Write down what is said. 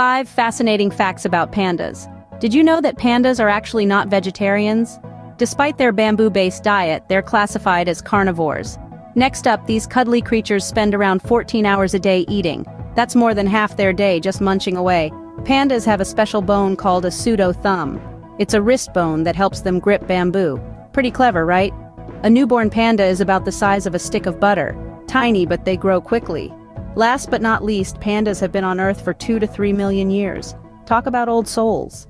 5 Fascinating Facts About Pandas Did you know that pandas are actually not vegetarians? Despite their bamboo-based diet, they're classified as carnivores. Next up, these cuddly creatures spend around 14 hours a day eating. That's more than half their day just munching away. Pandas have a special bone called a pseudo-thumb. It's a wrist bone that helps them grip bamboo. Pretty clever, right? A newborn panda is about the size of a stick of butter. Tiny, but they grow quickly. Last but not least, pandas have been on Earth for two to three million years. Talk about old souls.